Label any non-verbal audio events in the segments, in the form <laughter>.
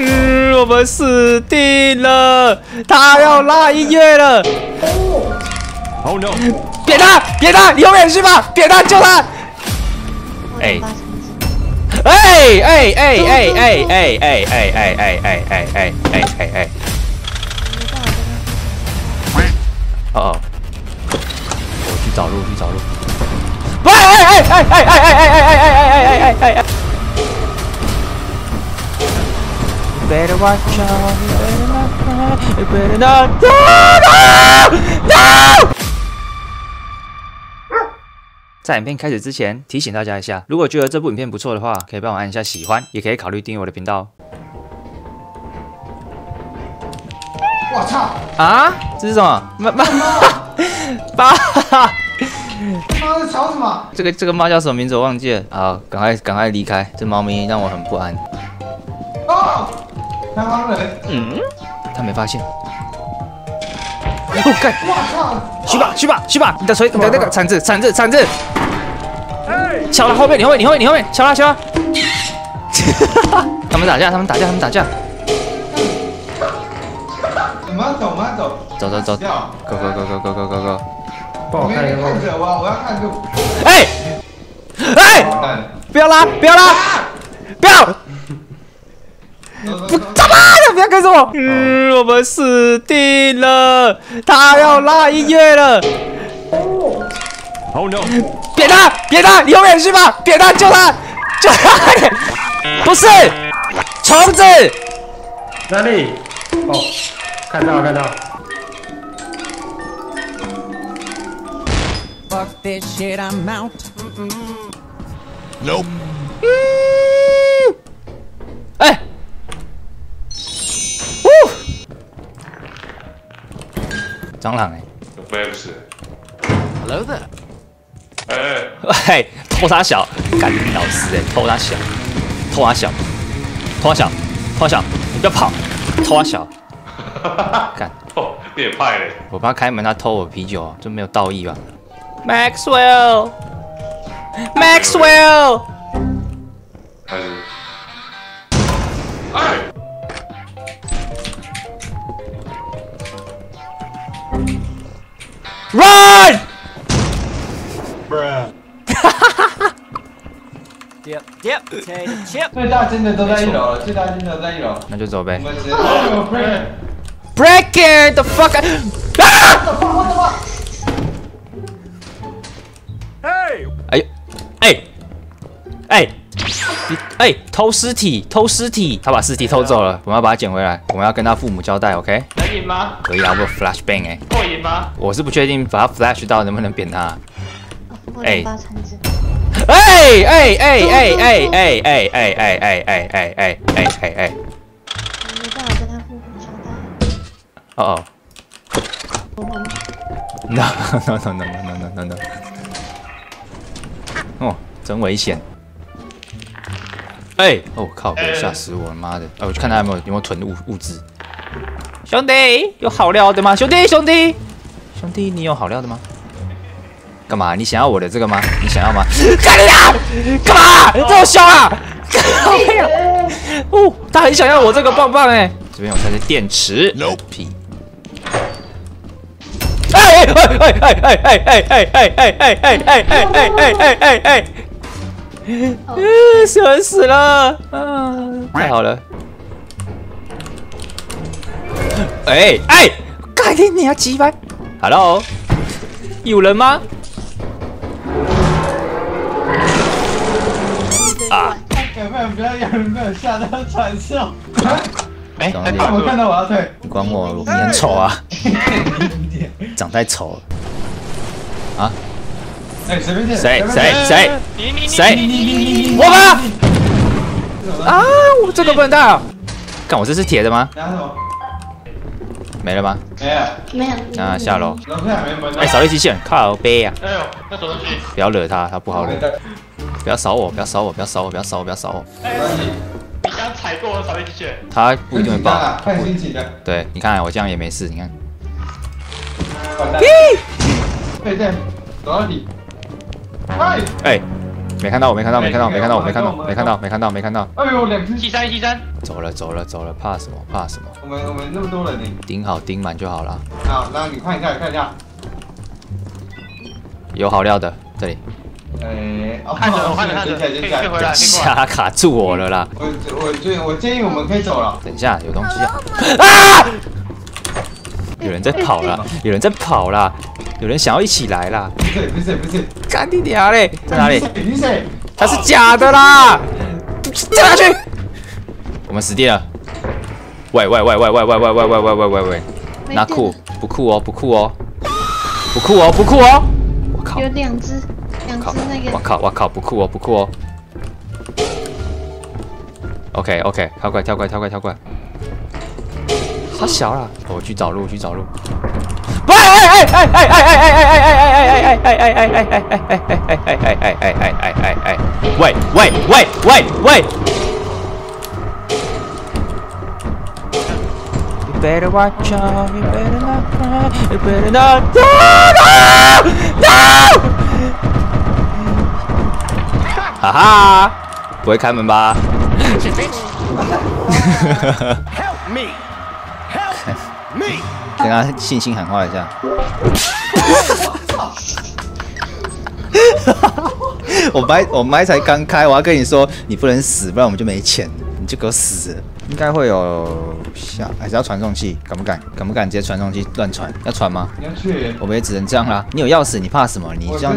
嗯，我们死定了！他要拉音乐了。Oh no！扁他，扁他，你后面去吧，扁他，救他！哎哎哎哎哎哎哎哎哎哎哎哎哎哎哎哎！哦哦，我去找路，去找路。喂哎哎哎哎哎哎哎哎哎哎哎哎哎！Better watch out! Better not cry! Better not no no no! 在影片开始之前，提醒大家一下，如果觉得这部影片不错的话，可以帮我按一下喜欢，也可以考虑订阅我的频道。我操！啊，这是什么？妈妈，爸！妈在吵什么？这个这个猫叫什么名字？我忘记了。好，赶快赶快离开，这猫咪让我很不安。哦，南方人。嗯，他没发现。哦，干！我操！去吧去吧去吧！你的锤，你的那个铲子铲子铲子！敲他后面，你后面你后面你后面，敲他敲他！<laughs> 他们打架，他们打架，他们打架！我们走，我们走。走走走掉。，go go go go go go go 没人看着我，我要看住。哎哎。不要拉不要拉，不要！不他妈的，不要跟着我！嗯，我们死定了！他要拉音乐了！Oh no！扁他，扁他，你后面去吧！扁他，救他，救他！不是虫子，哪里？哦，看到看到。Fuck this shit, I'm out. Nope！蟑螂哎，我也不是。Hello there. 哎，喂，偷他小，干你老师哎，偷他小，偷他小，偷他小，偷他小，你不要跑，偷他小，<laughs> 干。哦，你也派嘞。我帮他开门，他偷我啤酒，这没有道义吧？Maxwell，Maxwell，开始。哎，run！ <laughs> Dip, dip, potato chip. 最大金的都在一楼了，最大金的都在一楼。那就走呗我。们直接。我 break。 Break it the fuck！啊！<gasps> 哎 你哎，偷尸体，偷尸体，他把尸体偷走了，我们要把他捡回来，我们要跟他父母交代，OK？能赢吗？可以啊，我 flash bang 哎、过瘾吗？我是不确定把他 flash 到能不能扁他。我哎。哎哎哎哎哎哎哎哎哎哎哎哎哎哎哎哎！我没办法跟他父母交代。哦哦，no no no no no no no no！哦，真危险！哎，哦靠，吓死我了，妈的！哎，我去看他有没有有没有囤物物资。兄弟，有好料的吗？兄弟，兄弟，兄弟，你有好料的吗？干嘛？你想要我的这个吗？你想要吗？<laughs> 干你啊！干嘛？这么凶啊！<laughs> 哦，他很想要我这个棒棒哎。这边有他的电池。No 屁。哎哎哎哎哎哎哎哎哎哎哎哎哎哎哎哎哎哎！嗯，死人死了，啊，太好了。哎哎，改天你要几百？Hello，有人吗？啊，有没有不要有人被我吓到传送？哎，我看到我要退。你管我，你很丑啊，长太丑了。啊，哎，随便点。谁谁谁谁？我吗？吗啊，我这个不能带啊！看我这是铁的吗？没了吗？没有。没有。那下楼。哎，扫地机器人，靠背啊！哎呦，那走出去。不要惹他，他不好惹。不要扫我，不要扫我，不要扫我，不要扫我，不要扫我。哎，你刚踩过我扫地机器人。他不一定会爆。啊，看心。对，你看我这样也没事，你看。完蛋。对对，走到底。哎，哎没看到我，没看到，没看到，没看到，我没看到，没看到，没看到，没看到。哎呦，两只，七三七三，走了，走了，走了，怕什么？怕什么？我们我们那么多人呢。盯好，盯满就好了。好，那你看一下，看一下。有好料的，这里。哎，哦看着我看着看着，捡起来，可以捡起来。回来，卡住我了啦！我我建我建议我们可以走了。等一下，有东西啊！啊！有人在跑了，有人在跑啦，有人想要一起来啦！不是不是不是，干你娘嘞！在哪里？你是谁？它是假的啦！掉下去！我们死定了！喂喂喂喂喂喂喂喂喂喂喂喂喂！没电那酷不酷哦？不酷哦？不酷哦？不酷哦？我靠！有两只，两靠只那！个我靠！我靠！不酷哦！不酷哦！OK OK，跳过来跳过来跳过来跳过来！太小了，我去找路去找路。Wait, wait, wait, wait, wait! You better watch out, you better not cry, you better not... No! No! Haha! 不会开门吧？跟他信心喊话一下。<laughs> 我麦我麦才刚开，我要跟你说，你不能死，不然我们就没钱，你就给我死。应该会有下，还是要传送器？敢不敢？敢不敢直接传送器乱传？要传吗？你要去？我们也只能这样啦。你有钥匙，你怕什么？你我这样。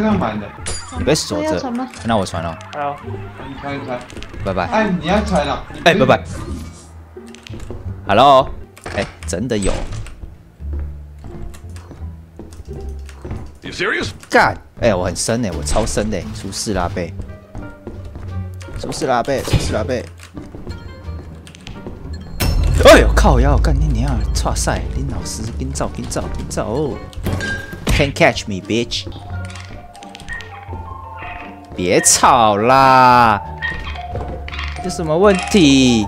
你被锁着那我传了，还有，你传你传。拜拜。哎，你要传了。哎，拜拜。Hello，哎，真的有。You serious? 干！哎、我很深哎、我超深的、出事啦贝，出事啦贝，出事啦贝。哎呦靠腰，干你娘！哇塞，林老师，跟照跟照跟照哦！Can't catch me, bitch！别吵啦，有什么问题？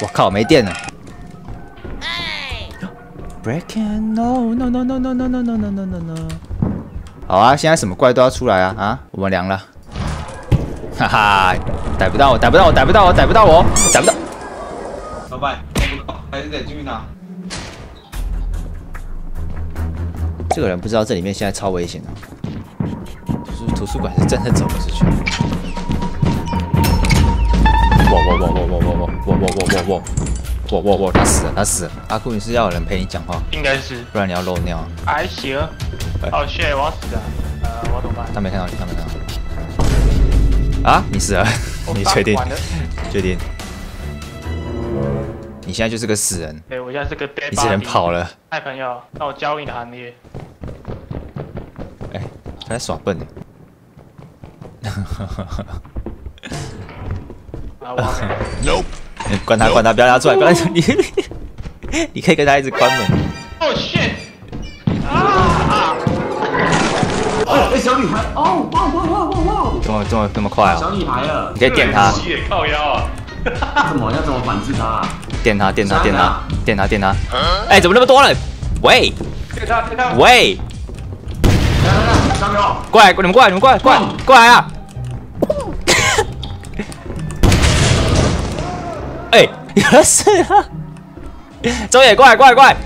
我靠，没电了。Breaking no no no no no no no no no no no no。好啊，现在什么怪都要出来啊啊！我们凉了，哈哈，逮不到我，逮不到我，逮不到我，逮不到我，逮不到。老板，还是得继续拿。这个人不知道这里面现在超危险的、图书图书馆是真的走不出去。哇哇哇哇哇哇哇哇哇哇哇哇哇哇哇！他死了，他死了。阿库，你是要有人陪你讲话，应该是，不然你要漏尿。还行。喂哦，shit，我要死了。呃，我怎么办？他没看到你，他没看到你。啊，你死了？你确定？确定？你现在就是个死人，对，我现在是个 dead 你只能跑了。嗨，朋友，那我加入你的行列。哎、他在耍笨呢。啊，我 Nope. <laughs> 你关他，关他，不要让他出来，不要让他你，<laughs> 你可以跟他一直关门。哦，shit！哎，小女孩，哦，哇哇哇哇哇！这么这么这么快啊、小女孩啊你，可以点他，血靠腰啊！怎么要怎么反制他啊？电他，电他，电他，电他，电他。哎、怎么那么多人？喂对他，对他，喂，来来来，小牛，过来，你们过来，你们过来，过来，过来啊！有人死了！周野，过来，过来，过来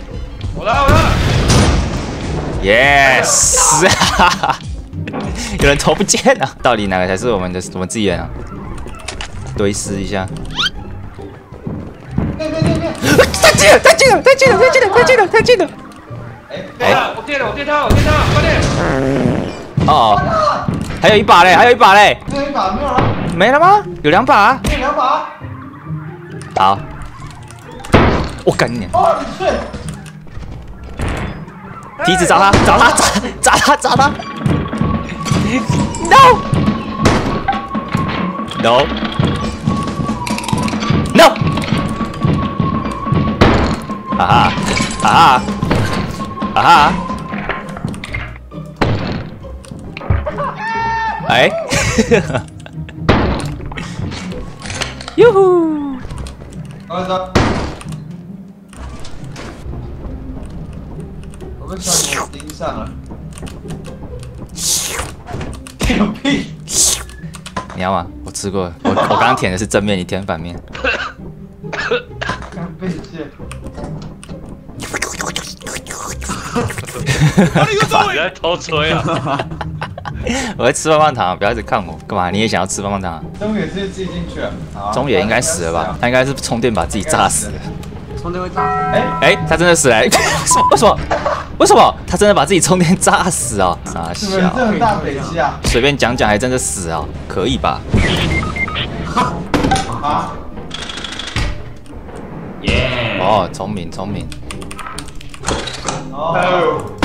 我来，我来。！Yes！<laughs> 有人头不见了，到底哪个才是我们的我们自己人啊？堆尸一下。对对对对。太近了，太近了，太近了，太近了，太近了，太近了！对了，我电了，我电他，我电他，快点！哦，还有一把嘞，还有一把嘞，这一把没有了，没了吗？有两把啊。这两把。好我干你！锤子砸他，砸他，砸砸他，砸他！No！No！No！啊哈，啊哈，啊哈！哎，哈哈！哟呼！我被小牛盯上了。这个屁！你要吗？我吃过了，我我刚刚舔的是正面，你舔反面。刚被谢。你在偷吹啊？<laughs> 我在吃棒棒糖，不要一直看我，干嘛？你也想要吃棒棒糖啊？中野是自己进去中野应该死了吧？？他应该是充电把自己炸死了。充电会炸。哎，哎、他真的死了、<laughs> 为什么？为什么？为什么？他真的把自己充电炸死啊？傻笑这笑，很大北气啊！随便讲讲还真的死啊？可以吧？啊，耶！哦，聪明聪明。哦，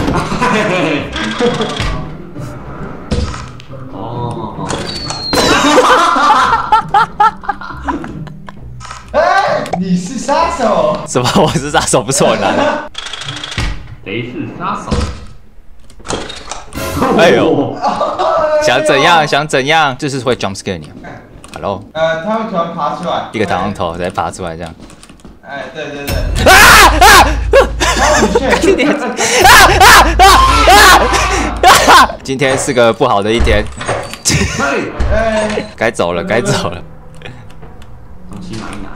<laughs> 哦，哎，你是杀手。什么？我是杀手，不是我男的。谁是杀手？哎呦，想怎样？想怎样？就是会 jump scare 你。Hello，呃，他会突然爬出来，一个弹簧头再爬出来这样。哎，对对对。啊啊！今天是个不好的一天，嘿，哎，<laughs> 该走了，该走了。<laughs> 东西拿一拿。